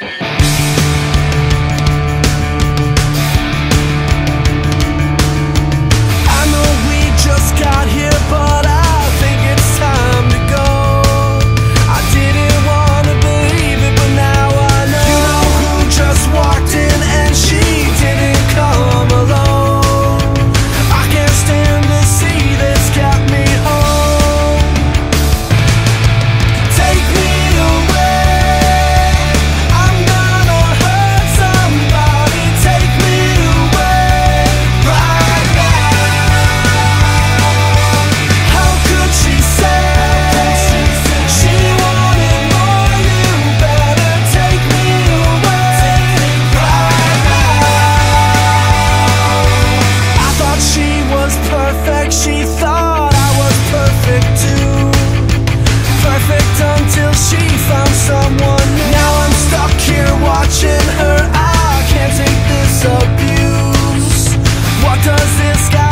Yeah. this guy